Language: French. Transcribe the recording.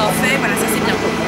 en fait, voilà, ça c'est bien.